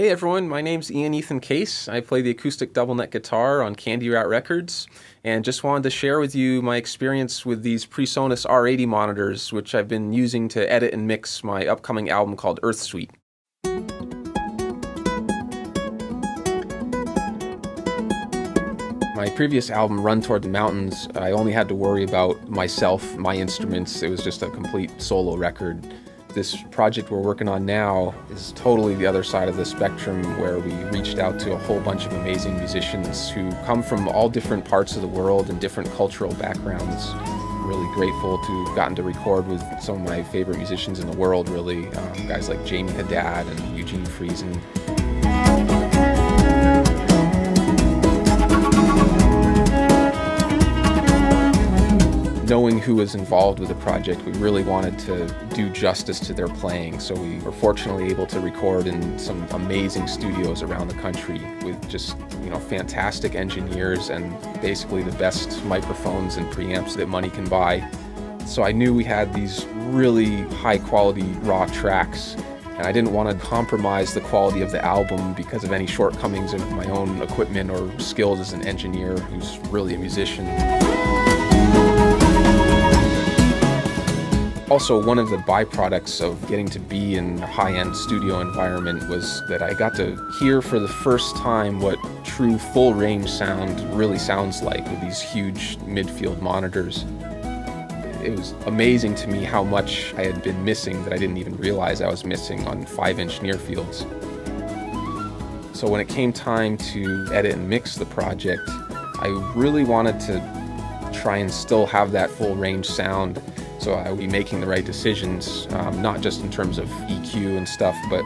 Hey everyone, my name's Ian Ethan Case. I play the acoustic double neck guitar on Candyrat Records and just wanted to share with you my experience with these PreSonus R80 monitors which I've been using to edit and mix my upcoming album called Earth Suite. My previous album, Run Toward the Mountains, I only had to worry about myself, my instruments. It was just a complete solo record. This project we're working on now is totally the other side of the spectrum where we reached out to a whole bunch of amazing musicians who come from all different parts of the world and different cultural backgrounds. Really grateful to have gotten to record with some of my favorite musicians in the world, really. Um, guys like Jamey Haddad and Eugene Friesen. Knowing who was involved with the project, we really wanted to do justice to their playing. So we were fortunately able to record in some amazing studios around the country with just, you know, fantastic engineers and basically the best microphones and preamps that money can buy. So I knew we had these really high quality raw tracks and I didn't want to compromise the quality of the album because of any shortcomings of my own equipment or skills as an engineer who's really a musician. Also, one of the byproducts of getting to be in a high-end studio environment was that I got to hear for the first time what true full-range sound really sounds like with these huge midfield monitors. It was amazing to me how much I had been missing that I didn't even realize I was missing on 5-inch near fields. So when it came time to edit and mix the project, I really wanted to try and still have that full range sound so I will be making the right decisions, um, not just in terms of EQ and stuff, but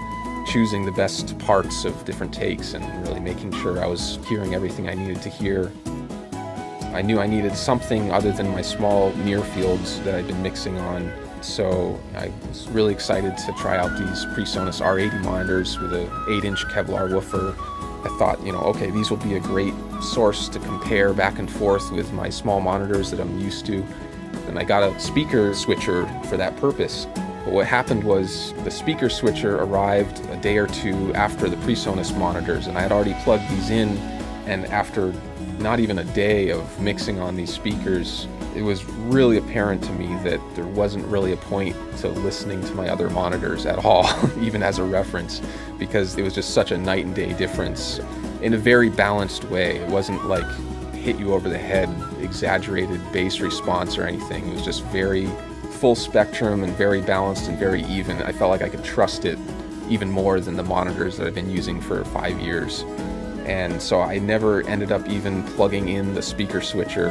choosing the best parts of different takes and really making sure I was hearing everything I needed to hear. I knew I needed something other than my small near fields that I'd been mixing on, so I was really excited to try out these PreSonus R80 monitors with a 8-inch Kevlar woofer. I thought, you know, okay, these will be a great source to compare back and forth with my small monitors that I'm used to and I got a speaker switcher for that purpose. But what happened was the speaker switcher arrived a day or two after the PreSonus monitors, and I had already plugged these in, and after not even a day of mixing on these speakers, it was really apparent to me that there wasn't really a point to listening to my other monitors at all, even as a reference, because it was just such a night and day difference in a very balanced way. It wasn't like hit you over the head, exaggerated bass response or anything. It was just very full spectrum and very balanced and very even. I felt like I could trust it even more than the monitors that I've been using for five years. And so I never ended up even plugging in the speaker switcher.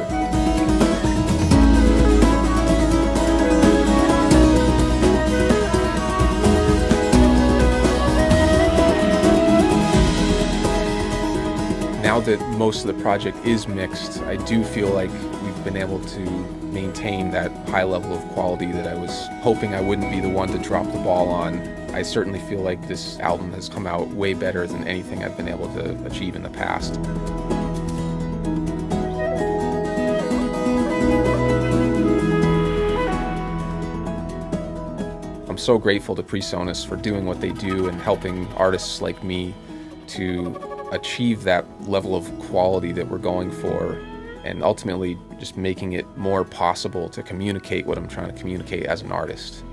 Now that most of the project is mixed, I do feel like we've been able to maintain that high level of quality that I was hoping I wouldn't be the one to drop the ball on. I certainly feel like this album has come out way better than anything I've been able to achieve in the past. I'm so grateful to PreSonus for doing what they do and helping artists like me to achieve that level of quality that we're going for and ultimately just making it more possible to communicate what I'm trying to communicate as an artist.